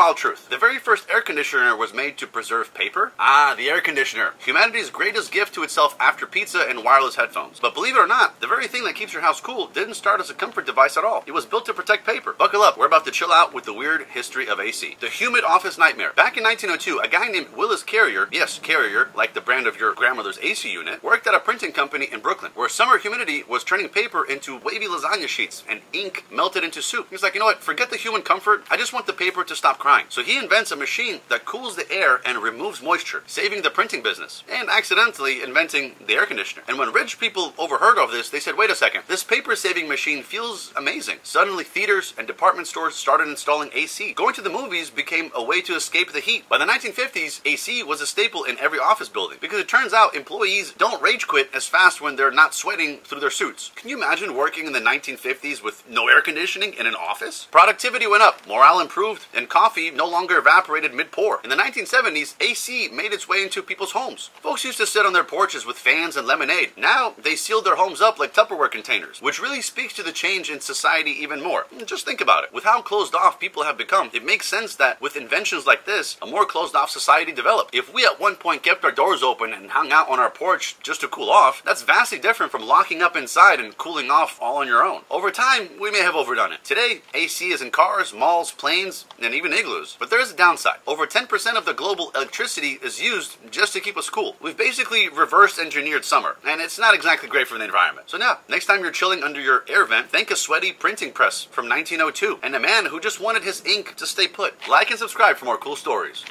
wild truth. The very first air conditioner was made to preserve paper. Ah, the air conditioner. Humanity's greatest gift to itself after pizza and wireless headphones. But believe it or not, the very thing that keeps your house cool didn't start as a comfort device at all. It was built to protect paper. Buckle up, we're about to chill out with the weird history of AC. The humid office nightmare. Back in 1902, a guy named Willis Carrier, yes, Carrier, like the brand of your grandmother's AC unit, worked at a printing company in Brooklyn, where summer humidity was turning paper into wavy lasagna sheets and ink melted into soup. He's like, you know what, forget the human comfort, I just want the paper to stop crying. So he invents a machine that cools the air and removes moisture, saving the printing business, and accidentally inventing the air conditioner. And when rich people overheard of this, they said, wait a second, this paper saving machine feels amazing. Suddenly, theaters and department stores started installing AC. Going to the movies became a way to escape the heat. By the 1950s, AC was a staple in every office building because it turns out employees don't rage quit as fast when they're not sweating through their suits. Can you imagine working in the 1950s with no air conditioning in an office? Productivity went up, morale improved, and coffee no longer evaporated mid pour. In the 1970s, AC made its way into people's homes. Folks used to sit on their porches with fans and lemonade. Now, they sealed their homes up like Tupperware containers, which really speaks to the change in society even more. Just think about it. With how closed off people have become, it makes sense that with inventions like this, a more closed off society developed. If we at one point kept our doors open and hung out on our porch just to cool off, that's vastly different from locking up inside and cooling off all on your own. Over time, we may have overdone it. Today, AC is in cars, malls, planes, and even igloos. But there is a downside. Over 10% of the global electricity is used just to keep us cool. We've basically reverse engineered summer, and it's not exactly great for the environment. So now, next time you're chilling under your air vent, thank a sweaty printing press from 1902 and a man who just wanted his ink to stay put. Like and subscribe for more cool stories.